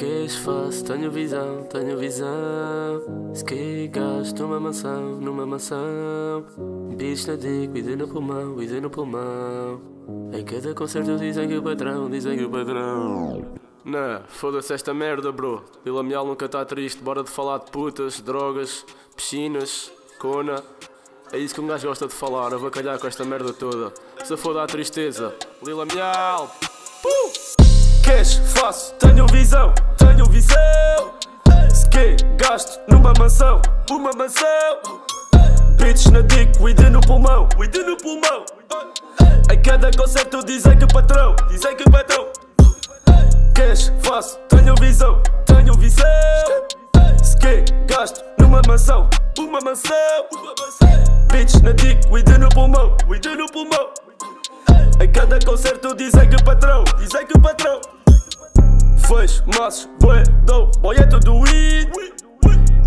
Queres faço, tenho visão, tenho visão. Se que gasto numa mansão, numa mansão. Bicho na dick, vida no pulmão, vida no pulmão. Em cada concerto dizem que o patrão, dizem que o patrão. Nah, foda-se esta merda, bro. Vila Mial nunca tá triste, bora de falar de putas, drogas, piscinas, cona. É isso que um gajo gosta de falar, avacalhar com esta merda toda. Se foda a tristeza, Lila Mial. Queres, faço, tenho visão, tenho visão. Que gasto numa mansão, uma mansão. Bitch na dick, weed no pulmão, weed no pulmão. Em cada concerto dizem que o patrão, dizem que o patrão. Queres, faço, tenho visão, tenho visão. Que gasto numa mansão, uma mansão. Bitch na dick, weed no pulmão, weed no pulmão. Em cada concerto dizem que o patrão, dizem que o patrão. Fez maços, dou, boy é tudo weed.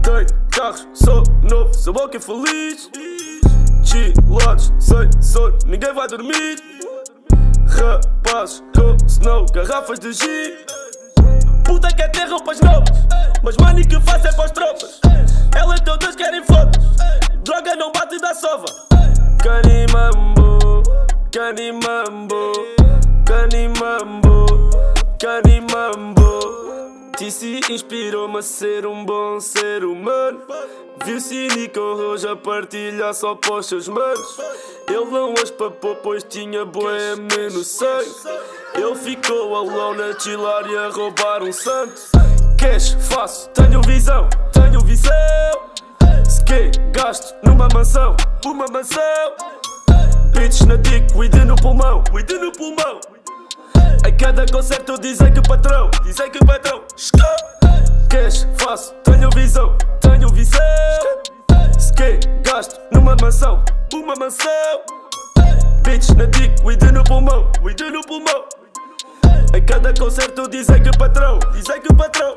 Tenho carros, sou novo, sou bom que feliz. Chilados, sem sono, ninguém vai dormir. Rapazes com snow, garrafas de gin. Puta quer ter roupas novas, mas money que faz é para as tropas. Elas todas querem fotos, droga não bate da sova. Canimambo, canimambo, canimambo, canimambo. TC inspirou-me a ser um bom ser humano. Viu cínico hoje a partilhar só para os seus manos. Ele não as papou, pois tinha boêmio no sangue. Ele ficou alone a chilar e a roubar um santo. Queres, faço, tenho visão, tenho visão. Que gasto numa mansão, uma mansão. Bitch na dick, weed no pulmão, weed no pulmão. Cada concerto dizem que o patrão, dizem que o patrão. Queres, faço, tenho visão, tenho visão. Se que gasto numa mansão, uma mansão. Bitch na dick, weed no pulmão, weed no pulmão. Em cada concerto dizem que o patrão, dizem que o patrão.